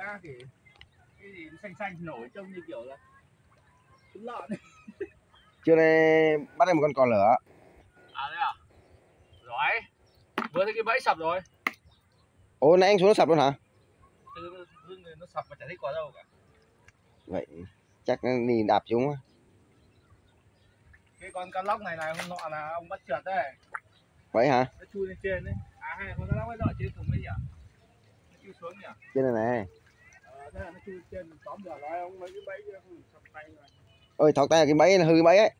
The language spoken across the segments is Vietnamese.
ba thì cái gì xanh xanh nổi trông như kiểu là trứng lợn. Trưa nay bắt được một con cò lửa. à đấy à? Rồi vừa thấy cái bẫy sập rồi. Ồ nãy anh xuống nó sập luôn hả? từ dưng nó sập mà chả thấy có đâu cả. Vậy chắc nó đi đạp xuống cái con cá lóc này này hôm nọ là ông bắt trượt đấy. Vậy hả? nó chui lên trên đấy. À hay con cá lóc ấy nọ trên cùng ấy nhỉ? Nó chui xuống nhỉ? Trên này này. Ôi thọc tay cái bẫy là hư cái bẫy ấy.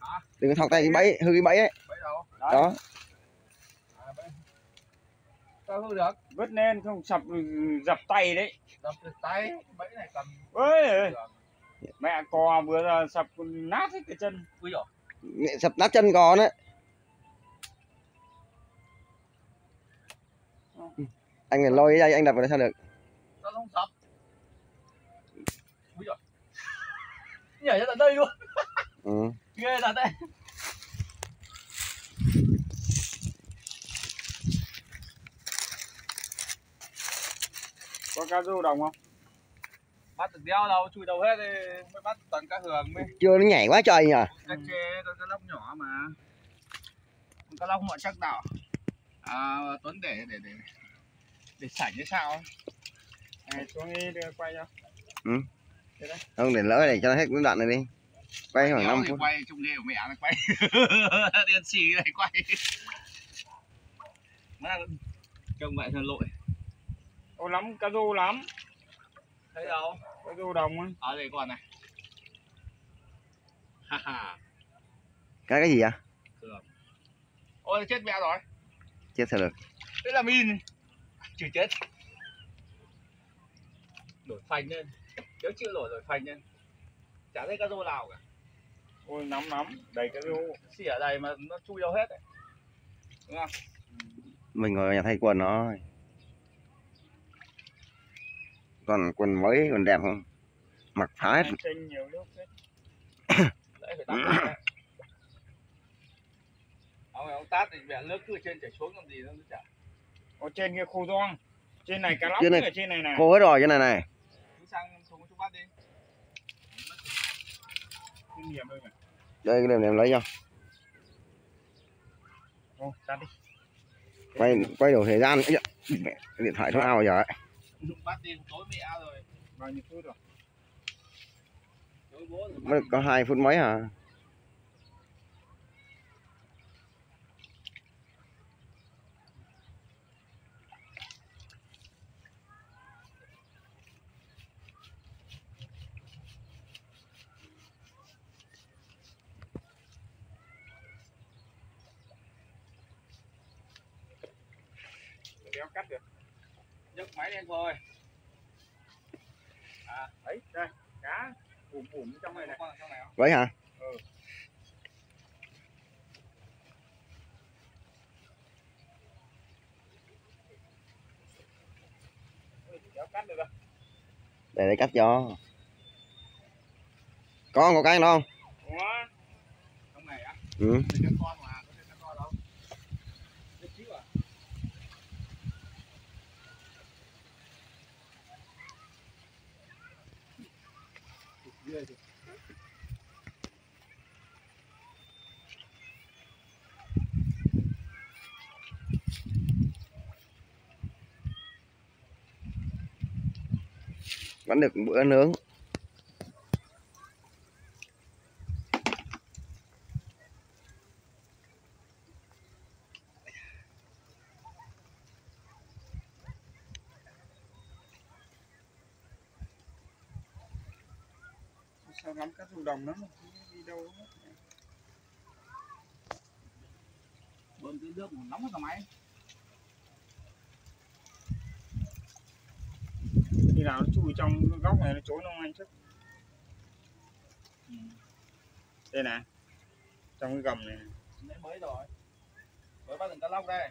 Hả? Đừng có thọc tay cái bẫy, hư cái bẫy ấy. bẫy đâu Đó. sao không được vứt lên không sập dập tay đấy được tay bẫy này cầm ơi mẹ cò vừa giờ sập nát hết cái chân ui dồi Sập nát chân cò đấy. Anh phải lôi cái dây anh đập vào đây sao được? Không sập ui dồi nhảy ra tận đây luôn. Ừ. ghê thật đấy. Có cá rô đồng không? Bắt được đeo đâu chui đầu hết thì mới bắt toàn cá hường mới. Chưa nó nhảy quá trời nhỉ? cá chê con cá lóc nhỏ mà. Con cá lóc họ chắc đạo. À tuấn để để để để sảnh hay sao? ấy. Này xuống đi đưa quay cho. Không để lỡ để cho nó hết cái đoạn này đi. Quay khoảng Đéo 5 thì phút. quay chung của mẹ nó quay. Điên xì này quay. Má trông vậy thật lội ô lắm cá rô lắm. Thấy đâu? Cá rô đồng á ở đây còn này. Ha ha. Cái cái gì à? ôi chết mẹ rồi. Chết sao được? thế là min. Chửi chết đổi phanh lên. Nếu chịu nổi đổi phanh lên. Chả thấy cá rô nào cả. Ôi nóng lắm đầy cá rô. Xỉ ở đây mà nó chui đâu hết đấy. Đúng không? Mình ngồi ở nhà thay quần thôi. Còn quần mới còn đẹp không? Mặc phá hết. ông này ông tát thì mẹ nước cứ trên chảy xuống làm gì nó chả. Ở trên kia khô doang trên này cá lóc Trên này- ở trên này này Khô hết rồi cái này này. Sang thùng chú bắt đi Đây cái điểm này em lấy cho. ô ra đi Quay quay đủ thời gian. Da, mẹ, cái điện thoại thoát ao giờ ấy. Bắt đi tối mẹ rồi bao nhiêu phút rồi tối bố rồi Mới có 2 phút mấy à? Đéo cắt được nhấc máy lên thôi à ấy đây cá bùm bùm trong này này Vậy hả? đâu Để đây cắt cho. Có có cái không? Ủa, trong này á Ừ. thì các con mà có thể các con đâu Rất chịu à ghê Vẫn được bữa nướng. Sao lắm cá rô đồng lắm đi đâu hết. bơm cái nước nóng hết cả máy. Khi nào nó chui trong góc này nó trốn không anh chắc? Ừ. đây nè. Trong cái gầm này. Lấy mới rồi. Mới bắt được cá lóc đây